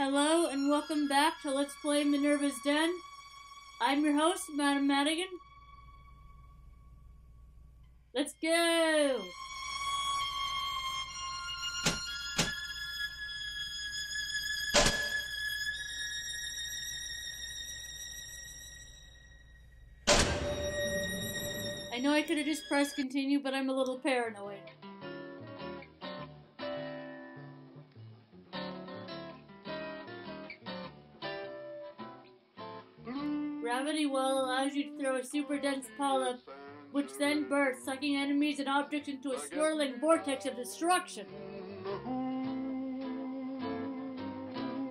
Hello and welcome back to Let's Play Minerva's Den. I'm your host, Madam Madigan. Let's go! I know I could have just pressed continue, but I'm a little paranoid. Gravity well allows you to throw a super dense polyp, which then bursts, sucking enemies and objects into a swirling vortex of destruction.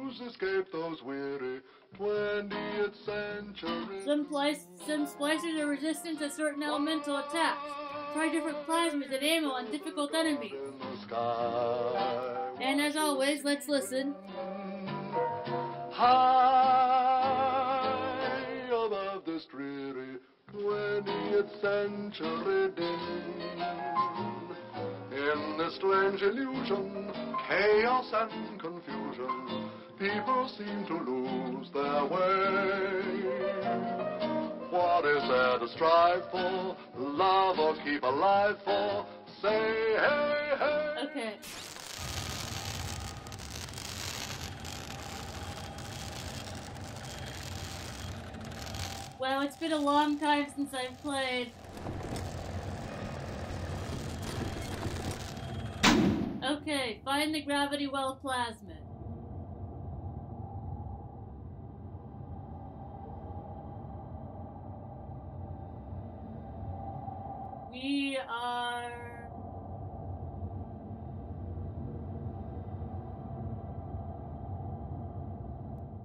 Who's escaped those weary 20th century? Some, place, some splicers are resistant to certain elemental attacks. Try different plasmids and ammo on difficult enemies. in the sky. And as always, let's listen. High 20th century din. In this strange illusion, chaos and confusion, people seem to lose their way. What is there to strive for? Love or keep alive for? Say hey, hey. Okay. Well, it's been a long time since I've played. Okay, find the gravity well plasmid. We are.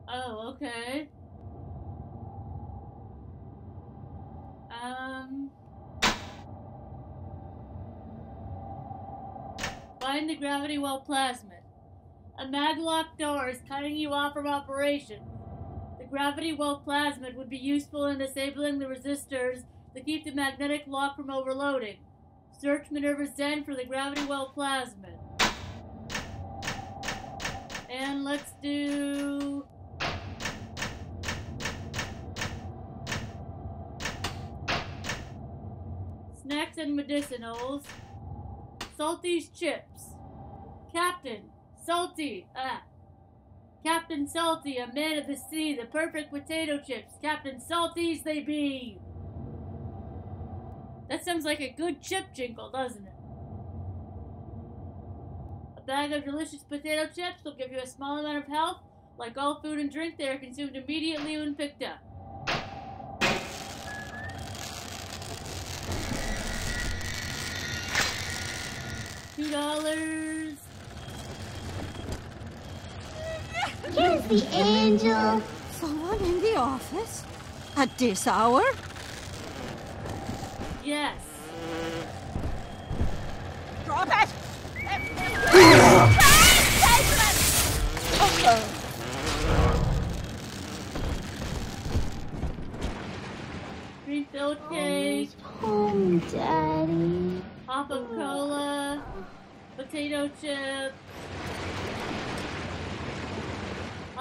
Oh, okay. Find the gravity well plasmid. A maglock door is cutting you off from operation. The gravity well plasmid would be useful in disabling the resistors to keep the magnetic lock from overloading. Search Minerva's Den for the gravity well plasmid. And let's do snacks and medicinals. Salty's chips. Captain Salty. Ah. Captain Salty, a man of the sea, the perfect potato chips. Captain Salty's they be. That sounds like a good chip jingle, doesn't it? A bag of delicious potato chips will give you a small amount of health. Like all food and drink, they are consumed immediately when picked up. Two dollars. Here's the angel. Someone in the office? At this hour? Yes. Drop it! Green filled oh, cake. Home, Daddy. Pop of cola. Potato chip.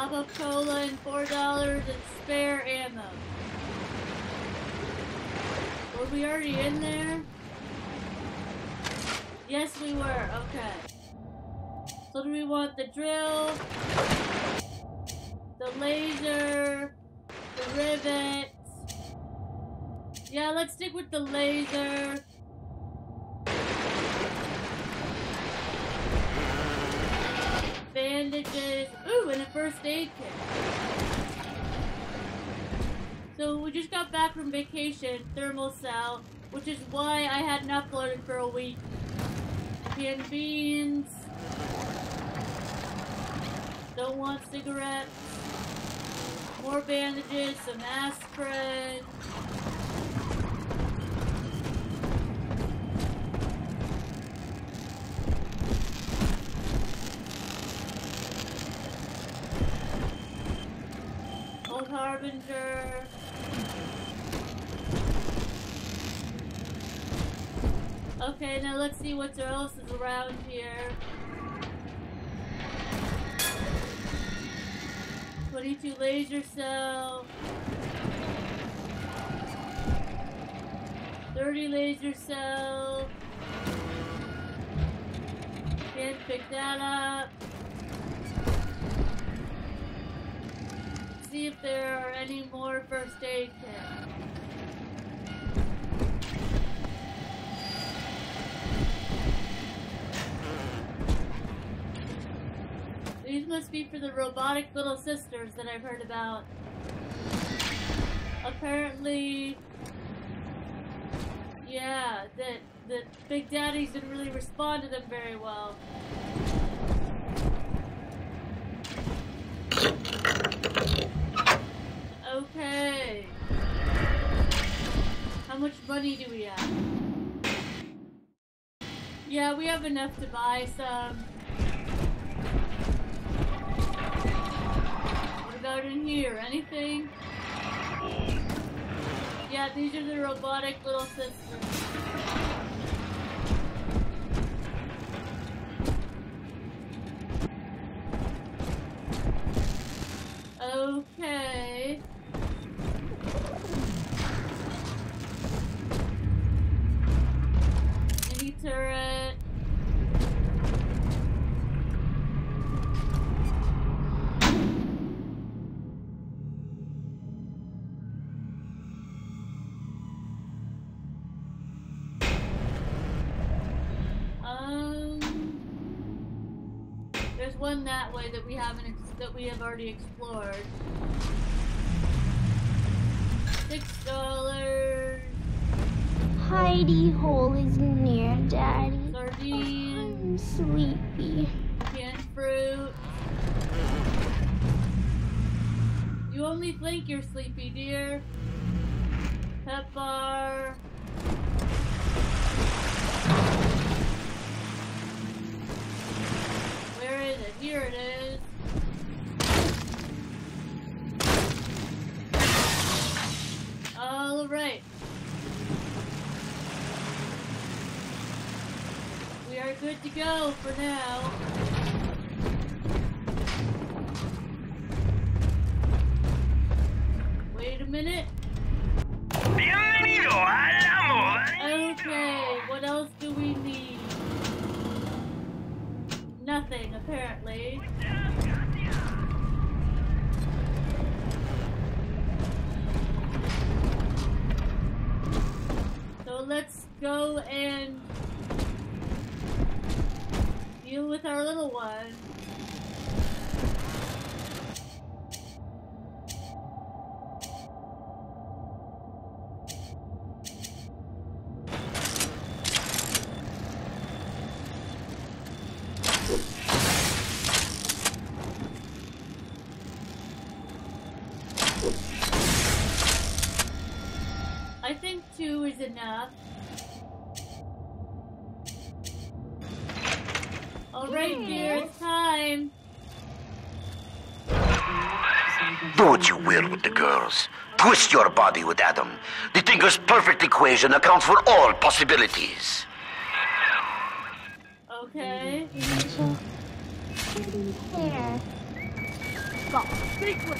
Of cola and four dollars and spare ammo. Were we already in there? Yes, we were. Okay. So do we want the drill, the laser, the rivet? Yeah, let's stick with the laser. Bandages. Ooh, and a first aid kit. So we just got back from vacation, thermal cell, which is why I hadn't uploaded for a week. Canned beans. Don't want cigarettes. More bandages, some aspirin. Old Harbinger. Okay, now let's see what else is around here. 22 laser cell. 30 laser cell. Can't pick that up. See if there are any more first aid kits. These must be for the robotic little sisters that I've heard about. Apparently, yeah, that that Big Daddies didn't really respond to them very well. Okay. How much money do we have? Yeah, we have enough to buy some. What about in here? Anything? Yeah, these are the robotic little sisters. Okay. We have already explored. Six dollars. Hidey hole is near, Daddy. Sardine. I'm sleepy. Canned fruit. You only think you're sleepy, dear. Pep bar. Where is it? Here it is. All right. We are good to go for now. Wait a minute. Bienvenido al amor. Okay, what else do we need? Nothing, apparently. Let's go and deal with our little one. I think two is enough. Alright, dear, it's time. Do what with the girls. Twist your body with Adam. The Thinker's perfect equation accounts for all possibilities. Okay. Angel. Hair. Valuable.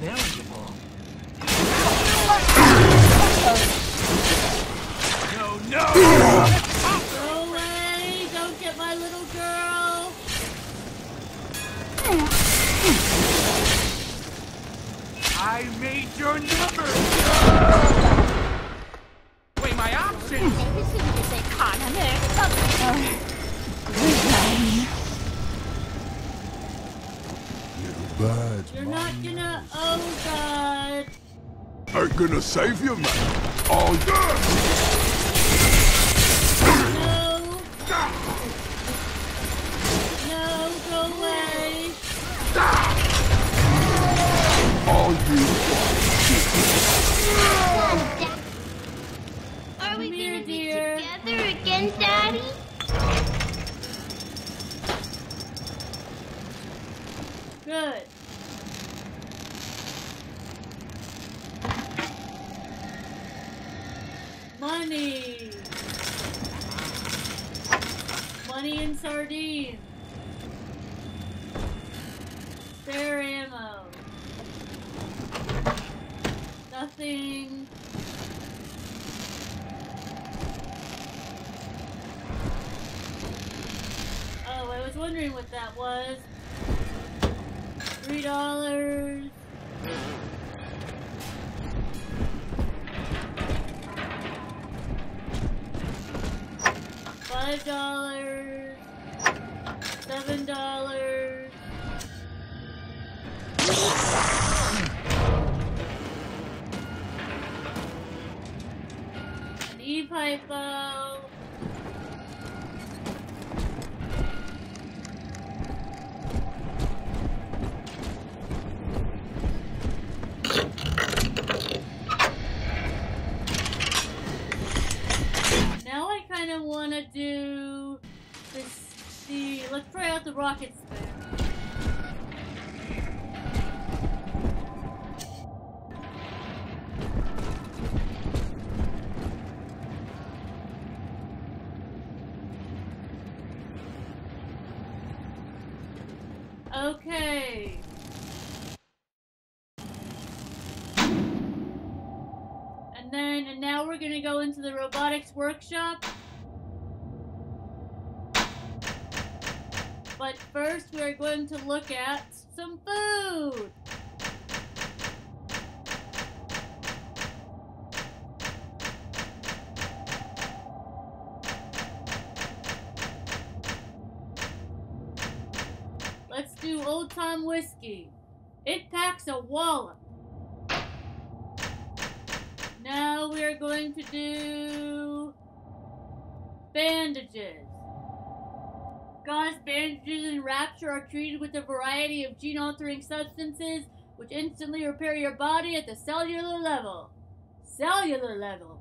Go I made your number. Weigh my options. Bad You're not gonna. Oh god! Ain't gonna save you, man. Oh, yeah. Are we gonna be together again, Daddy? Good. Money! Money and sardines. Spare ammo. Nothing. Oh, I was wondering what that was. Three dollars. Five dollars. Seven dollars. An EVE hypo. Now I kind of want to do this. The let's try out the rocket now we're gonna go into the robotics workshop. But first, we're going to look at some food. Let's do old time Whiskey. It packs a wallop. Now we are going to do bandages. Gauze bandages in Rapture are treated with a variety of gene altering substances which instantly repair your body at the cellular level. Cellular level.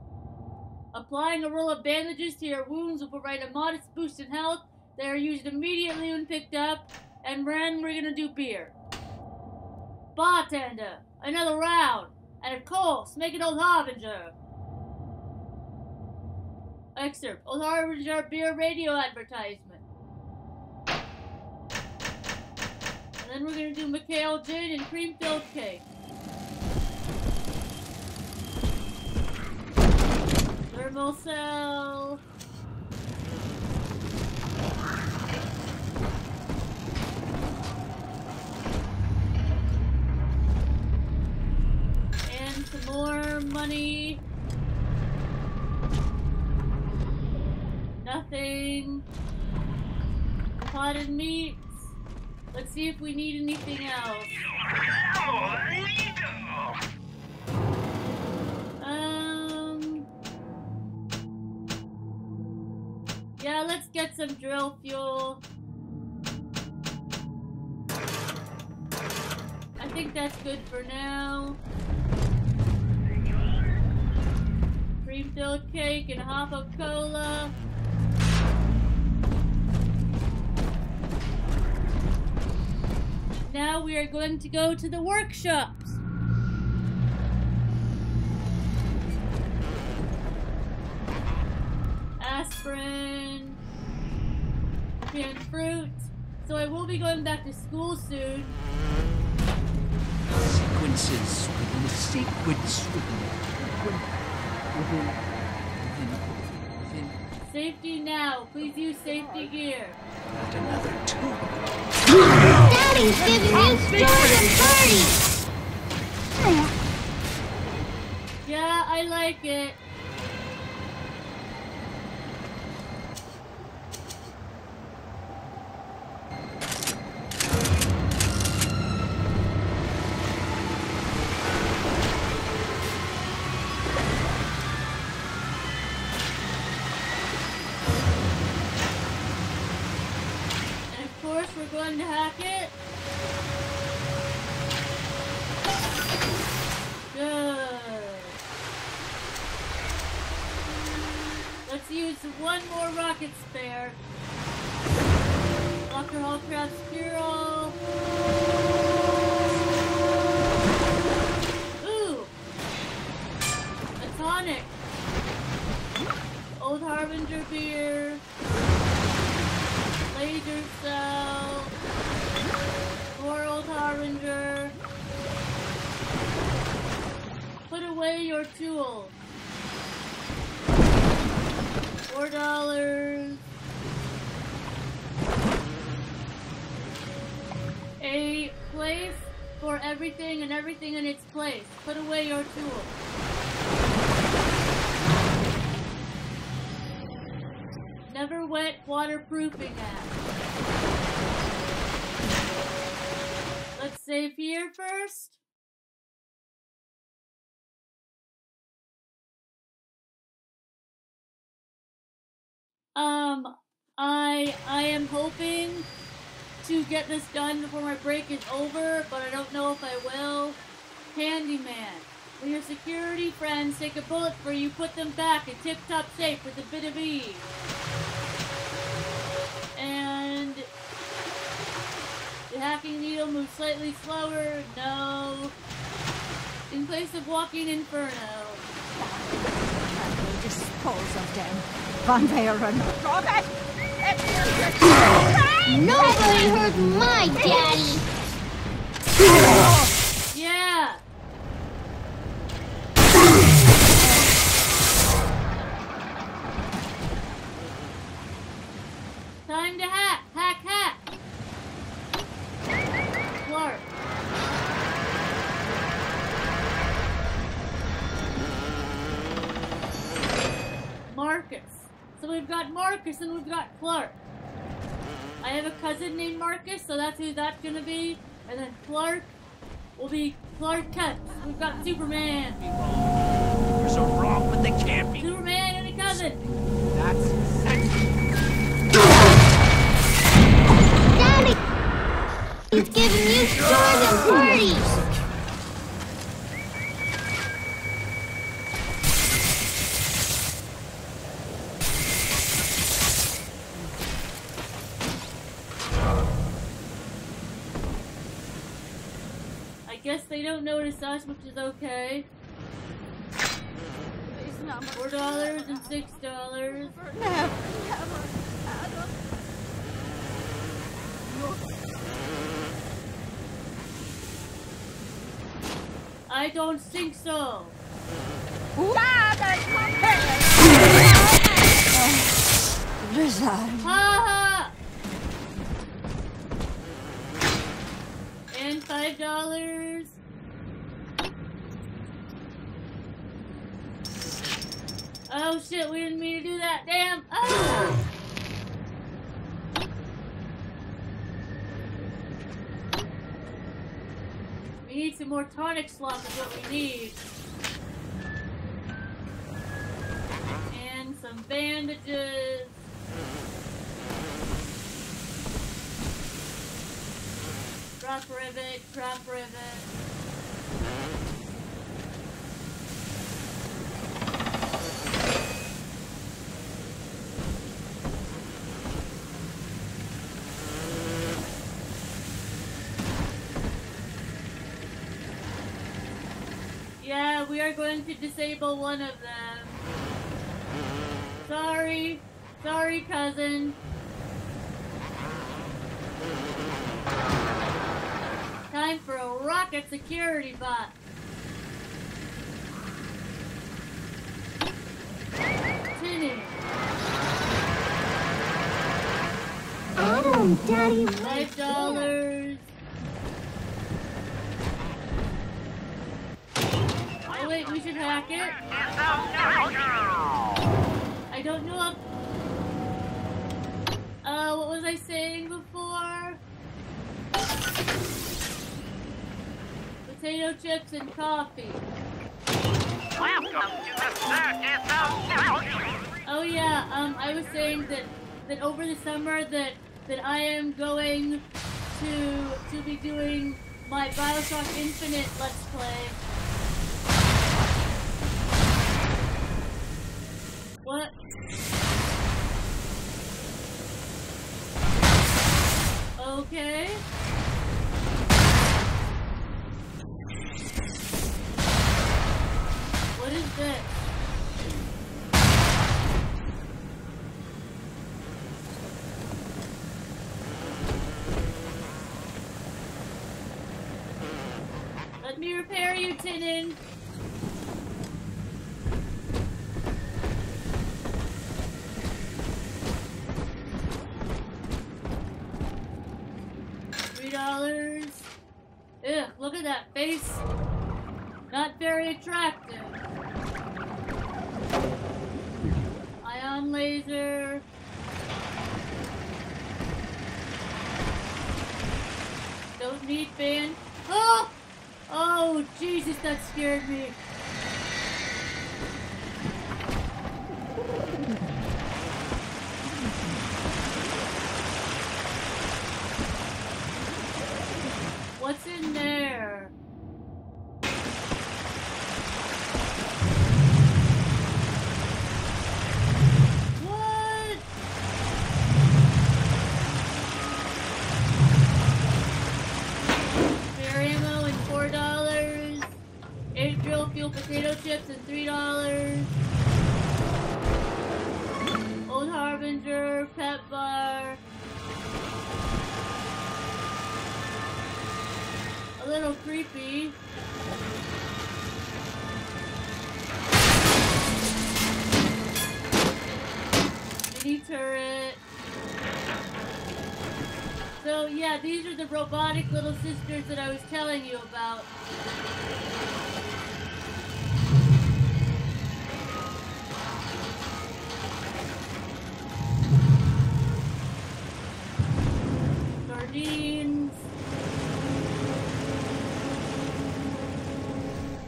Applying a roll of bandages to your wounds will provide a modest boost in health. They are used immediately when picked up. And then we're gonna do beer. Bartender, another round. And of course, make it Old Harbinger. Excerpt Harbinger beer radio advertisement. And then we're gonna do Mikhail gin and cream filled cake. Thermal cell. And some more money. Nothing. Potted meats. Let's see if we need anything else. Um. Yeah, let's get some drill fuel. I think that's good for now. Cream filled cake and a hop of cola. Now we are going to go to the workshops. Aspirin, canned fruit. So I will be going back to school soon. Sequences within a sequence within within within within Safety now. Please use safety gear. not another two. Daddy's giving parties! Yeah, I like it. Going to hack it. one more rocket spare. Locker Hall Craft Spiral. Ooh! A tonic. Old Harbinger beer. Laser cell. More Old Harbinger. Put away your tool. Four dollars. A place for everything and everything in its place. Put away your tool. Never wet waterproofing app. Let's save here first. Um, I I am hoping to get this done before my break is over, but I don't know if I will. Handyman. When your security friends take a bullet for you, put them back in tip-top shape with a bit of ease. And the hacking needle moves slightly slower. No. In place of walking inferno. I will dispose of them. Van Baron. Robert! Nobody hurt my daddy. Yeah. Time to hack, hack, hack. Clark. Marcus. So we've got Marcus and we've got Clark. Mm-hmm. I have a cousin named Marcus, so that's who that's gonna be. And then Clark will be Clark Kent. We've got Superman. You're so wrong with the camping. Superman and a cousin. That's sexy. Daddy, he's giving you stores and parties. Guess they don't notice us, which is okay. Four dollars and six dollars. never. I don't think so. Resign. Ha ha! And five dollars. Oh shit, we didn't mean to do that. Damn. Oh! We need some more tonic slots is what we need. And some bandages. Drop rivet, drop rivet. Yeah, we are going to disable one of them. Sorry. Sorry, cousin. Time for a rocket security bot. Tinny. Adam, daddy, Five dollars. Oh wait, we should hack it. I don't know if. Uh, what was I saying before? Potato chips and coffee. Oh yeah, um, I was saying that that over the summer that that I am going to to be doing my Bioshock Infinite Let's Play. Okay. What is this? Let me repair you, Tinin. dollars. That face. Not very attractive. Ion laser. Don't need fan. Oh! Oh, Jesus, that scared me. $3. Old Harbinger, Pet Bar. A little creepy. Mini turret. So yeah, these are the robotic little sisters that I was telling you about. Sardines.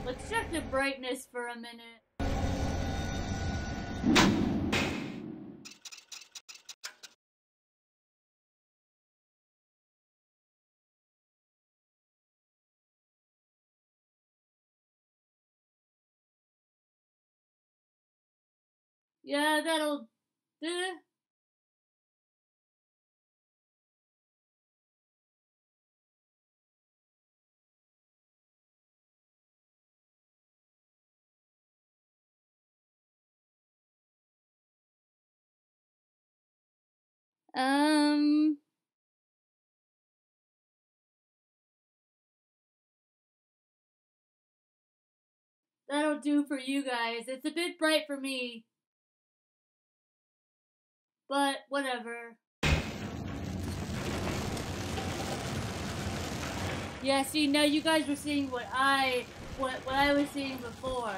Let's check the brightness for a minute. Yeah, that'll do. Um. That'll do for you guys. It's a bit bright for me. But whatever. Yeah, see now you guys were seeing what I what what I was seeing before.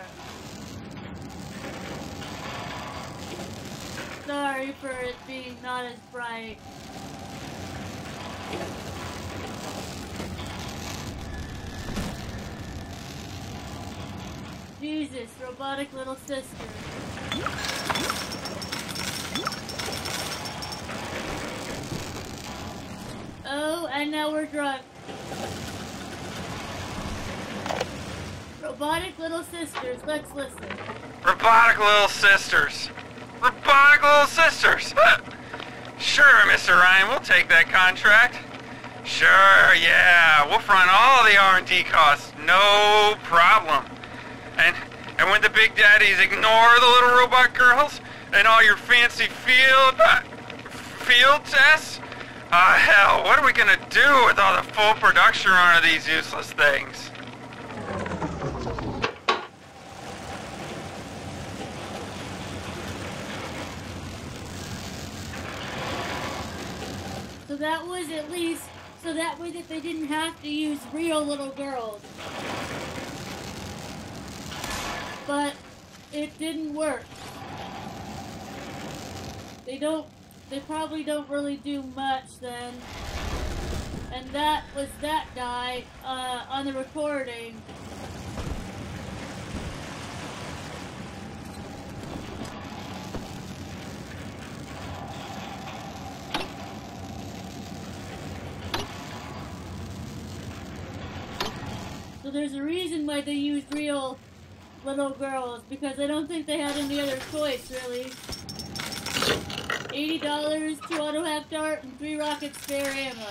Sorry for it being not as bright. Jesus, robotic little sister. Oh, and now we're drunk. Robotic little sisters, let's listen. Robotic little sisters. Robotic little sisters. sure, Mr. Ryan, we'll take that contract. Sure, yeah, we'll front all the R&D costs, no problem. And and when the big daddies ignore the little robot girls and all your fancy field uh, field tests, ah hell, what are we gonna do with all the full production run of these useless things? So that was at least so that way that they didn't have to use real little girls. But it didn't work. They don't they probably don't really do much then. And that was that guy uh, on the recording. There's a reason why they used real little girls because I don't think they had any other choice really. Eighty dollars, two auto hack dart, and three rocket spare ammo.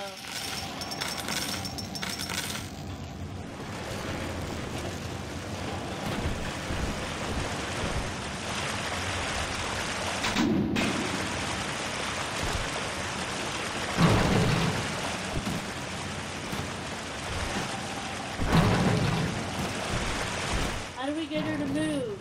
How do we get her to move?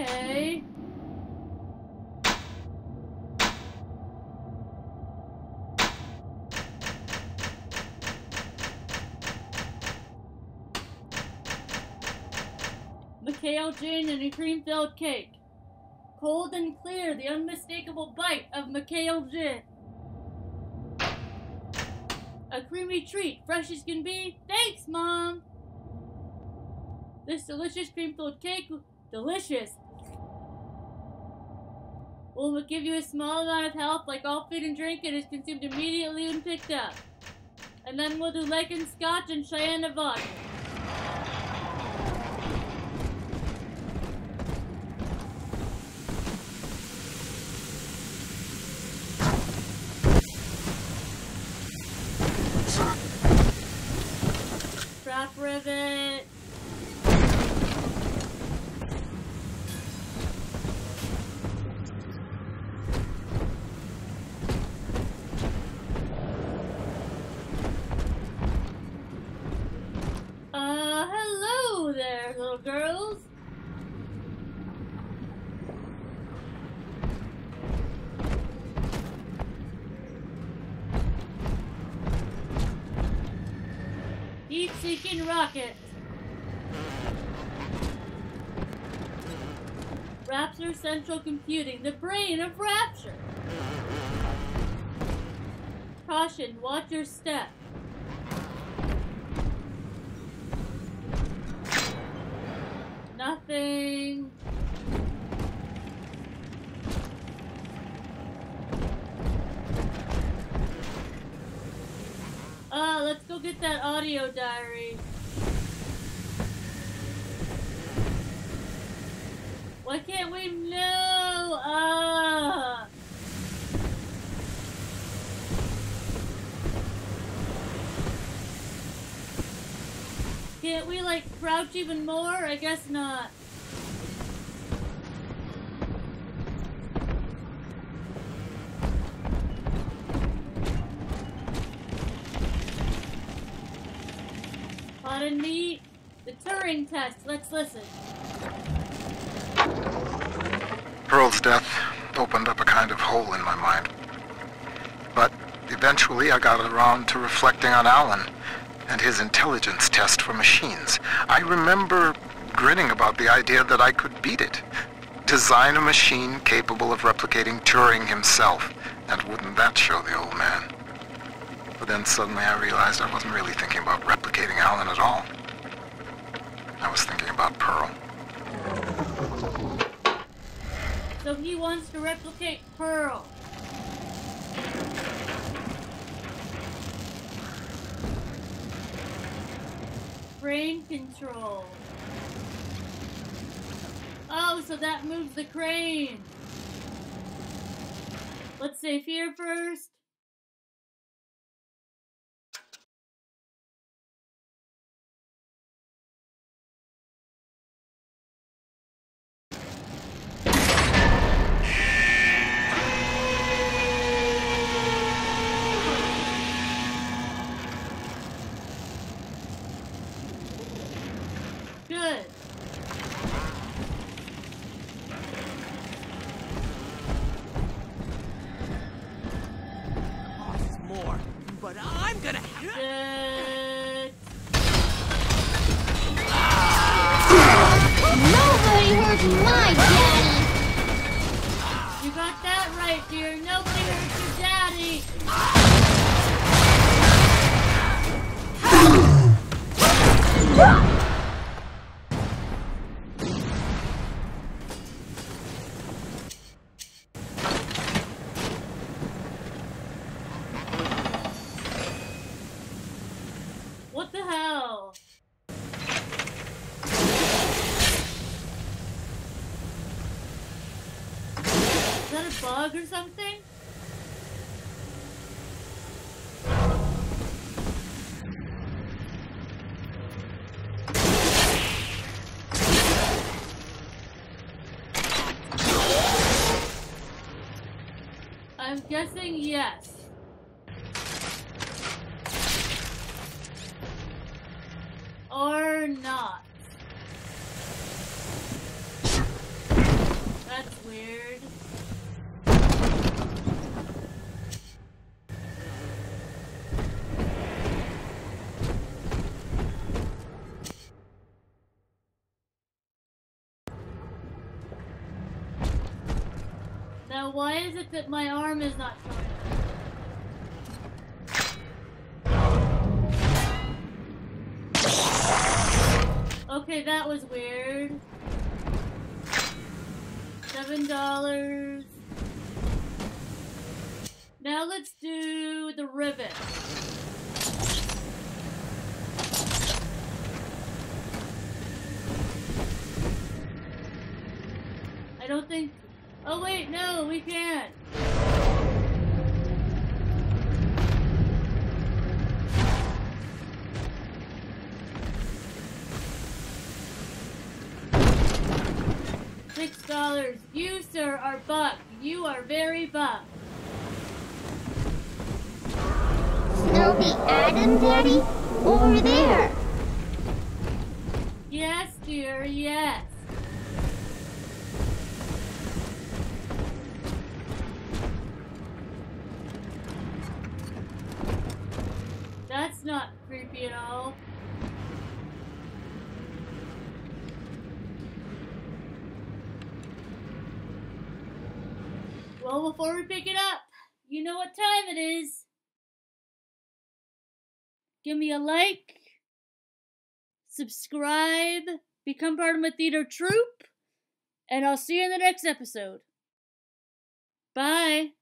Okay. Mikhail Jane and a cream-filled cake. Cold and clear, the unmistakable bite of Mikhail Jin. A creamy treat, fresh as can be. Thanks, Mom! This delicious cream-filled cake, delicious, will give you a small amount of health like all food and drink it is consumed immediately when picked up. And then we'll do lake and scotch and Cheyenne vodka. Strap rivet. Rocket. Rapture Central Computing, the brain of Rapture. Caution, watch your step. Nothing. Uh, let's go get that audio diary. Why can't we know? Uh. Can't we like crouch even more? I guess not. Pardon me? The Turing test. Let's listen. Pearl's death opened up a kind of hole in my mind. But eventually I got around to reflecting on Alan and his intelligence test for machines. I remember grinning about the idea that I could beat it. Design a machine capable of replicating Turing himself. And wouldn't that show the old man? But then suddenly I realized I wasn't really thinking about replicating Alan at all. I was thinking about Pearl. So he wants to replicate Pearl. Brain control. Oh, so that moves the crane. Let's save here first. Nobody hurt my daddy! You got that right, dear. Nobody I'm guessing yes. Or not. That's weird. Why is it that my arm is not showing? Okay, that was weird. Seven dollars. Now let's do the rivet. I don't think. Oh wait, no, we can't. Six dollars. You, sir, are buck. You are very buck. Snowy Adam, Daddy? Over there. Yes, dear, yes. That's not creepy at all. Well, before we pick it up, you know what time it is. Give me a like, subscribe, become part of my theater troupe, and I'll see you in the next episode. Bye.